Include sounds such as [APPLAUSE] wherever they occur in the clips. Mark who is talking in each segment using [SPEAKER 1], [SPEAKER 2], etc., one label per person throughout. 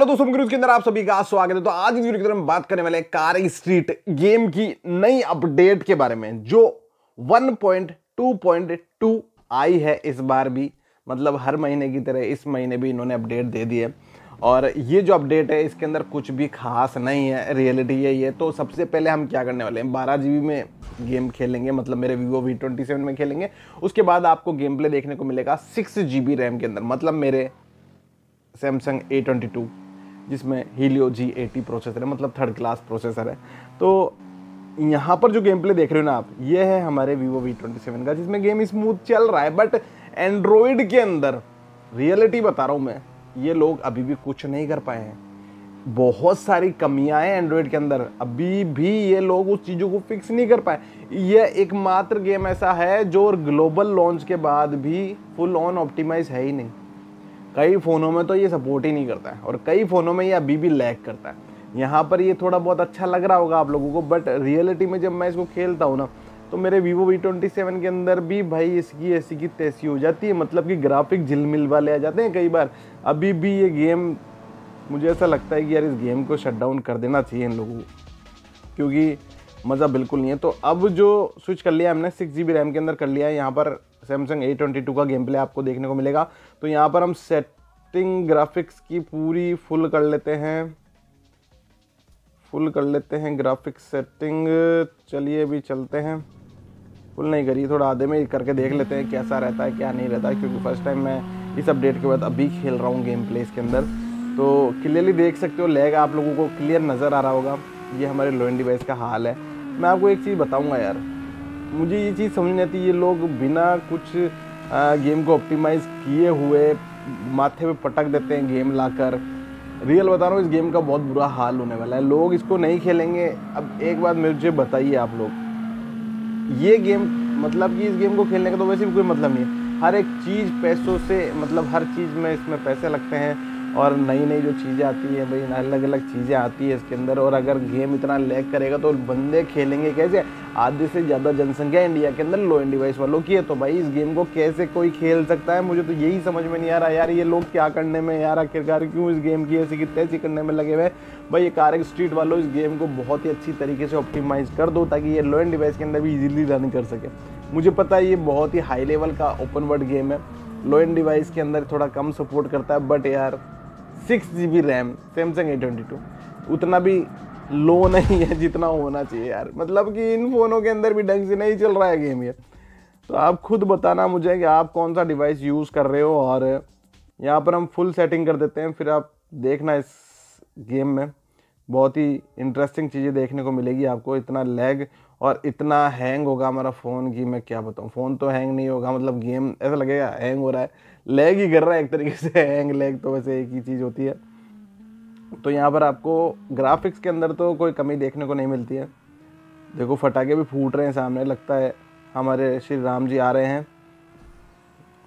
[SPEAKER 1] Hello दोस्तों मुझे के अंदर आप सभी का स्वागत है। तो आज इस वीडियो के अंदर हम बात करने वाले कार स्ट्रीट गेम की नई अपडेट के बारे में, जो 1.2.2 आई है इस बार भी। मतलब हर महीने की तरह इस महीने भी इन्होंने अपडेट दे दी है। और ये जो अपडेट है, इसके अंदर कुछ भी खास नहीं है रियलिटी है तो सबसे पहले हम क्या करने वाले हैं, बारह जी में गेम खेलेंगे मतलब मेरे वीवो वी ट्वेंटी सेवन में खेलेंगे। उसके बाद आपको गेम प्ले देखने को मिलेगा सिक्स जी बी रैम के अंदर मतलब मेरे सैमसंग ए ट्वेंटी टू जिसमें हीलियो जी एटी प्रोसेसर है मतलब थर्ड क्लास प्रोसेसर है। तो यहाँ पर जो गेम प्ले देख रहे हो ना आप, ये है हमारे वीवो वी ट्वेंटी सेवन का, जिसमें गेम स्मूथ चल रहा है बट एंड्रॉयड के अंदर रियलिटी बता रहा हूँ मैं, ये लोग अभी भी कुछ नहीं कर पाए हैं। बहुत सारी कमियाँ हैं एंड्रॉयड के अंदर, अभी भी ये लोग उस चीज़ों को फिक्स नहीं कर पाए। ये एकमात्र गेम ऐसा है जो ग्लोबल लॉन्च के बाद भी फुल ऑन ऑप्टिमाइज है ही नहीं। कई फ़ोनों में तो ये सपोर्ट ही नहीं करता है और कई फ़ोनों में ये अभी भी लैग करता है। यहाँ पर ये थोड़ा बहुत अच्छा लग रहा होगा आप लोगों को बट रियलिटी में जब मैं इसको खेलता हूँ ना तो मेरे वीवो वी ट्वेंटी सेवन के अंदर भी भाई इसकी ऐसी की तैसी हो जाती है। मतलब कि ग्राफिक झिलमिल वाले आ जाते हैं कई बार। अभी भी ये गेम मुझे ऐसा लगता है कि यार इस गेम को शट डाउन कर देना चाहिए इन लोगों को, क्योंकि मज़ा बिल्कुल नहीं है। तो अब जो स्विच कर लिया हमने सिक्स जी बी रैम के अंदर कर लिया है, यहाँ पर सैमसंग ए ट्वेंटी टू का गेम प्ले आपको देखने को मिलेगा। तो यहाँ पर हम सेटिंग ग्राफिक्स की पूरी फुल कर लेते हैं। फुल कर लेते हैं ग्राफिक्स सेटिंग चलिए अभी चलते हैं। फुल नहीं करिए थोड़ा आधे में करके देख लेते हैं कैसा रहता है, क्या नहीं रहता है, क्योंकि फ़र्स्ट टाइम मैं इस अपडेट के बाद अभी खेल रहा हूँ गेम प्ले इसके अंदर। तो क्लियरली देख सकते हो लैग आप लोगों को क्लियर नज़र आ रहा होगा। ये हमारे लोइन डिवाइस का हाल है। मैं आपको एक चीज़ बताऊँगा यार। मुझे ये चीज़ समझ नहीं आती, ये लोग बिना कुछ गेम को ऑप्टिमाइज़ किए हुए माथे पे पटक देते हैं गेम लाकर। रियल बता रहा हूँ, इस गेम का बहुत बुरा हाल होने वाला है। लोग इसको नहीं खेलेंगे। अब एक बात मुझे बताइए आप लोग। ये गेम मतलब कि इस गेम को खेलने का तो वैसे भी कोई मतलब नहीं है। हर एक चीज़ पैसों से मतलब हर चीज़ में इसमें पैसे लगते हैं। और नई नई जो चीज़ें आती है भाई अलग अलग चीज़ें आती है इसके अंदर और अगर गेम इतना लैग करेगा तो बंदे खेलेंगे कैसे? आधे से ज़्यादा जनसंख्या इंडिया के अंदर लो एंड डिवाइस वालों की है तो भाई इस गेम को कैसे कोई खेल सकता है? मुझे तो यही समझ में नहीं आ रहा यार, ये लोग क्या करने में यार? आखिरकार क्यों इस गेम की ऐसी की तैसी करने में लगे हुए भाई ये कार स्ट्रीट वालों इस गेम को बहुत ही अच्छी तरीके से ऑप्टिमाइज़ कर दो, ताकि ये लो एंड डिवाइस के अंदर भी ईजिली रन कर सके। मुझे पता है ये बहुत ही हाई लेवल का ओपन वर्ड गेम है। लो एंड डिवाइस के अंदर थोड़ा कम सपोर्ट करता है बट यार six G B RAM Samsung A twenty two उतना भी लो नहीं है जितना होना चाहिए यार। मतलब कि इन फ़ोनों के अंदर भी ढंग से नहीं चल रहा है गेम ये। तो आप खुद बताना मुझे कि आप कौन सा डिवाइस यूज़ कर रहे हो और यहाँ पर हम फुल सेटिंग कर देते हैं, फिर आप देखना इस गेम में। बहुत ही इंटरेस्टिंग चीज़ें देखने को मिलेगी आपको। इतना लैग और इतना हैंग होगा हमारा फ़ोन कि मैं क्या बताऊँ? फ़ोन तो हैंग नहीं होगा मतलब गेम ऐसा लगेगा हैंग हो रहा है। लैग ही कर रहा है एक तरीके से [LAUGHS] हैंग लैग तो वैसे एक ही चीज़ होती है। तो यहाँ पर आपको ग्राफिक्स के अंदर तो कोई कमी देखने को नहीं मिलती है। देखो, फटाके भी फूट रहे हैं सामने, लगता है हमारे श्री राम जी आ रहे हैं।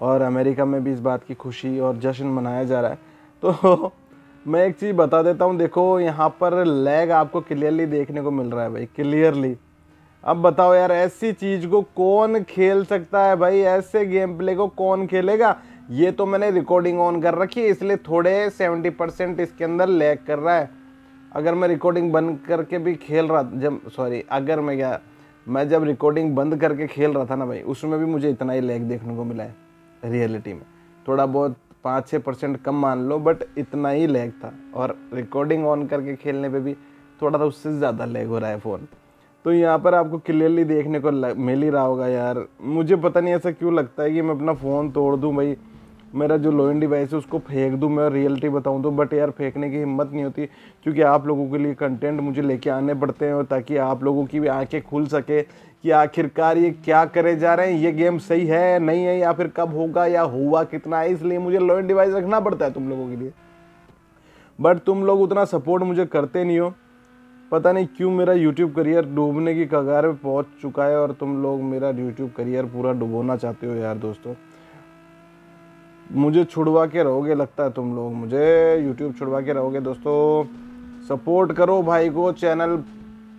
[SPEAKER 1] और अमेरिका में भी इस बात की खुशी और जश्न मनाया जा रहा है। तो [LAUGHS] मैं एक चीज़ बता देता हूँ, देखो, यहाँ पर लैग आपको क्लियरली देखने को मिल रहा है भाई क्लियरली अब बताओ यार, ऐसी चीज़ को कौन खेल सकता है भाई? ऐसे गेम प्ले को कौन खेलेगा? ये तो मैंने रिकॉर्डिंग ऑन कर रखी है, इसलिए थोड़े सेवेंटी परसेंट इसके अंदर लैग कर रहा है। अगर मैं रिकॉर्डिंग बंद करके भी खेल रहा, जब सॉरी अगर मैं क्या, मैं जब रिकॉर्डिंग बंद करके खेल रहा था ना भाई, उसमें भी मुझे इतना ही लैग देखने को मिला है रियलिटी में। थोड़ा बहुत पाँच छः परसेंट कम मान लो बट इतना ही लैग था। और रिकॉर्डिंग ऑन करके खेलने पे भी थोड़ा सा उससे ज़्यादा लैग हो रहा है फ़ोन तो यहाँ पर आपको क्लियरली देखने को मिल ही रहा होगा यार। मुझे पता नहीं ऐसा क्यों लगता है कि मैं अपना फ़ोन तोड़ दूँ भाई। मेरा जो लोइन डिवाइस है, उसको फेंक दूँ मैं रियलिटी बताऊँ तो। बट यार, फेंकने की हिम्मत नहीं होती, क्योंकि आप लोगों के लिए कंटेंट मुझे लेके आने पड़ते हैं ताकि आप लोगों की भी आँखें खुल सके कि आखिरकार ये क्या करे जा रहे हैं, ये गेम सही है नहीं है, या फिर कब होगा या हुआ कितना है। इसलिए मुझे लोइन डिवाइस रखना पड़ता है तुम लोगों के लिए। बट तुम लोग उतना सपोर्ट मुझे करते नहीं हो। पता नहीं क्यों मेरा यूट्यूब करियर डूबने की कगार पे पहुँच चुका है और तुम लोग मेरा यूट्यूब करियर पूरा डुबोना चाहते हो यार दोस्तों। मुझे छुड़वा के रहोगे लगता है तुम लोग। मुझे यूट्यूब छुड़वा के रहोगे दोस्तों। सपोर्ट करो भाई को चैनल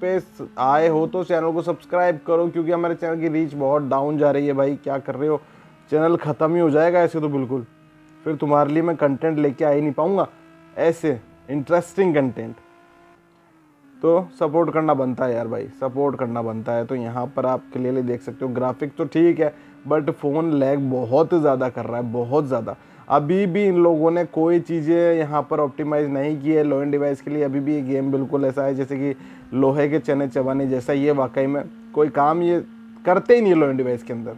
[SPEAKER 1] पे आए हो तो चैनल को सब्सक्राइब करो क्योंकि हमारे चैनल की रीच बहुत डाउन जा रही है भाई। क्या कर रहे हो? चैनल ख़त्म ही हो जाएगा ऐसे तो बिल्कुल। फिर तुम्हारे लिए मैं कंटेंट लेके आ ही नहीं पाऊँगा। ऐसे इंटरेस्टिंग कंटेंट तो सपोर्ट करना बनता है यार भाई सपोर्ट करना बनता है। तो यहाँ पर आप क्लियरली देख सकते हो ग्राफिक तो ठीक है बट फ़ोन लैग बहुत ज़्यादा कर रहा है, बहुत ज़्यादा। अभी भी इन लोगों ने कोई चीज़ें यहाँ पर ऑप्टिमाइज़ नहीं की है लो एंड डिवाइस के लिए अभी भी ये गेम बिल्कुल ऐसा है, जैसे कि लोहे के चने चबाने जैसा ये वाकई में कोई काम ये करते ही नहीं लो एंड डिवाइस के अंदर।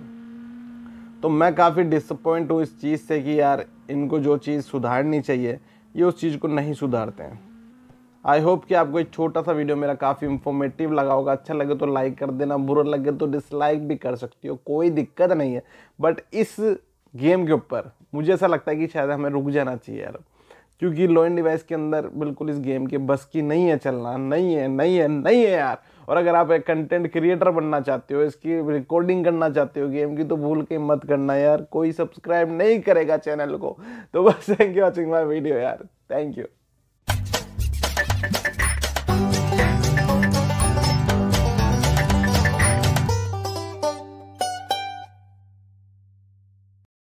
[SPEAKER 1] तो मैं काफ़ी डिसअपॉइंट हूँ इस चीज़ से कि यार इनको जो चीज़ सुधारनी चाहिए, ये उस चीज़ को नहीं सुधारते हैं। आई होप कि आपको एक छोटा सा वीडियो मेरा काफ़ी इंफॉर्मेटिव लगा होगा। अच्छा लगे तो लाइक कर देना, बुरा लगे तो डिसलाइक भी कर सकती हो, कोई दिक्कत नहीं है। बट इस गेम के ऊपर मुझे ऐसा लगता है कि शायद हमें रुक जाना चाहिए यार। क्योंकि लो एंड डिवाइस के अंदर बिल्कुल इस गेम के बस की नहीं है चलना, नहीं है नहीं है नहीं है यार। और अगर आप एक कंटेंट क्रिएटर बनना चाहते हो, इसकी रिकॉर्डिंग करना चाहते हो गेम की तो भूल के मत करना यार। कोई सब्सक्राइब नहीं करेगा चैनल को। तो बस thank you watching my video यार। Thank you